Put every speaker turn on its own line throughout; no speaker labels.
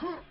哼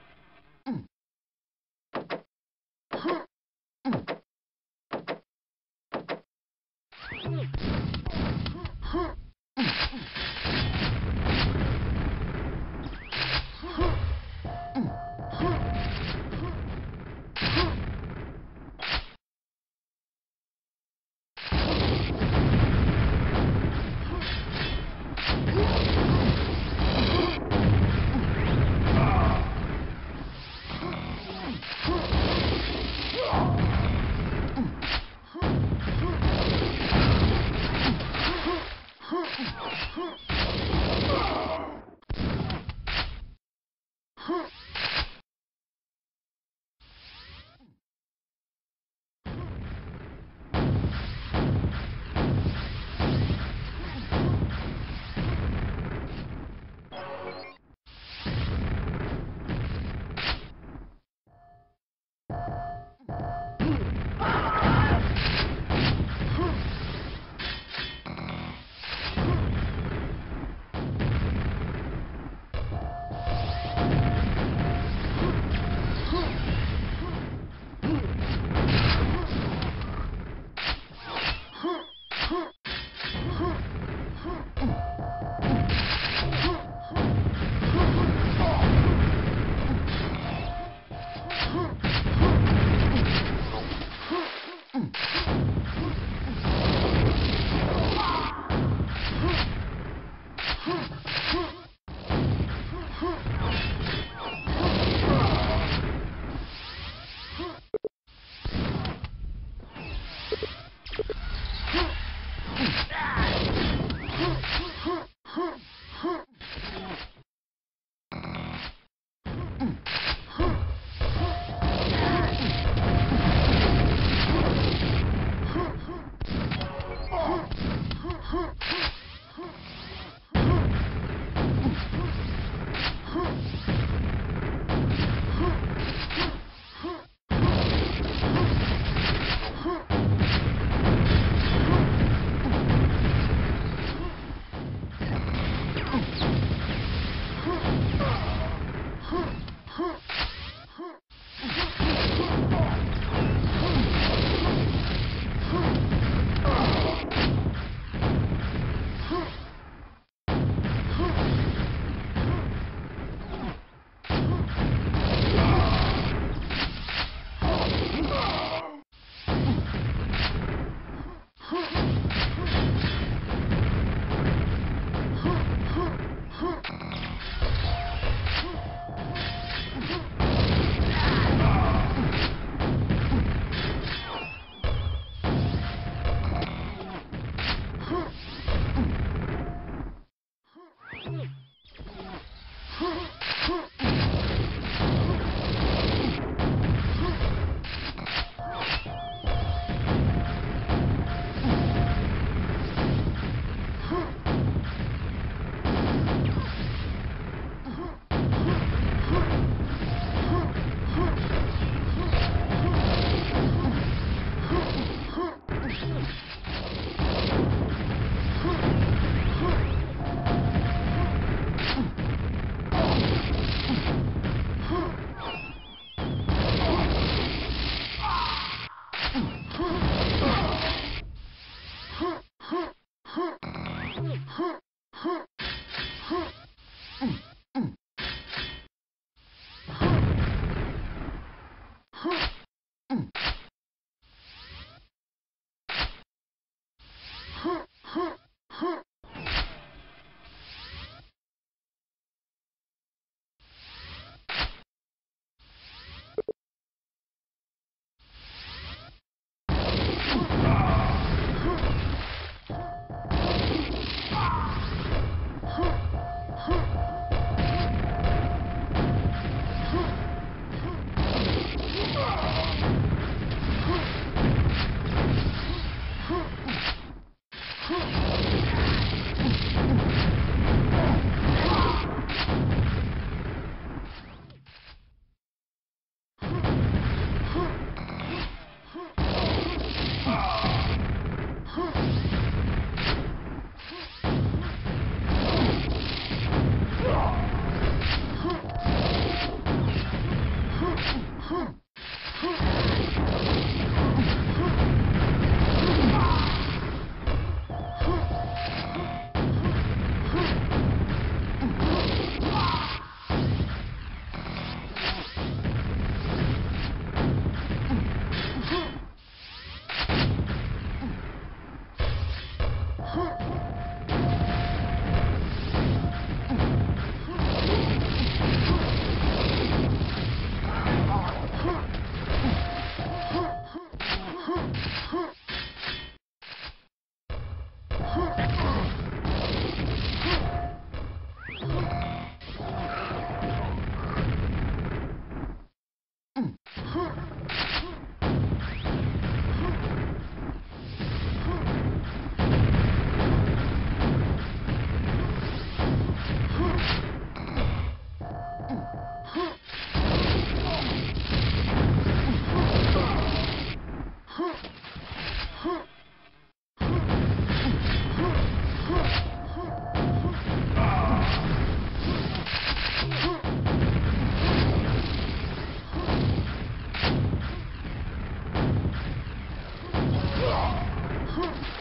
哼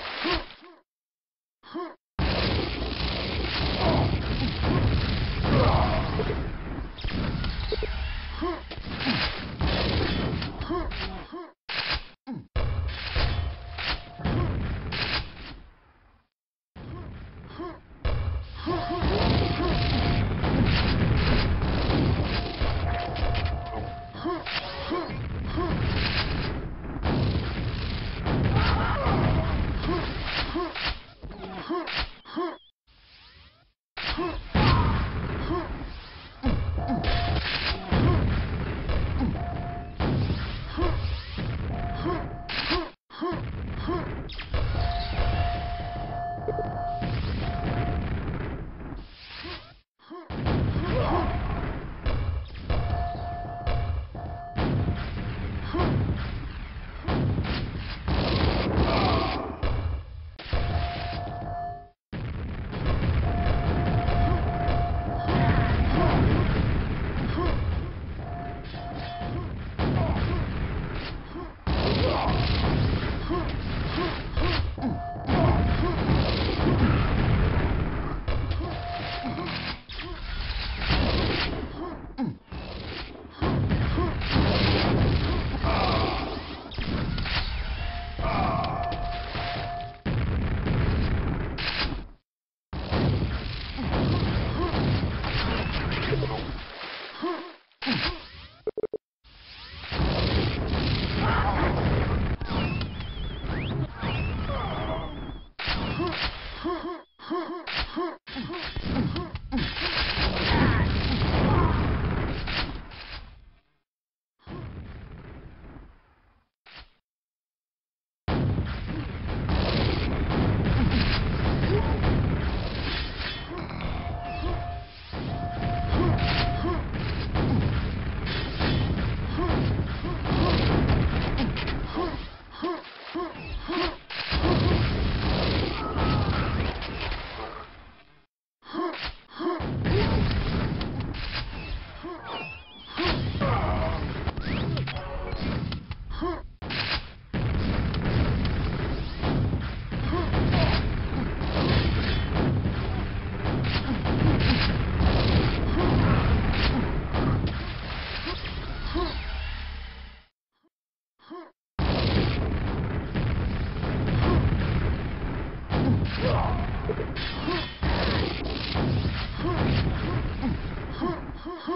Huh.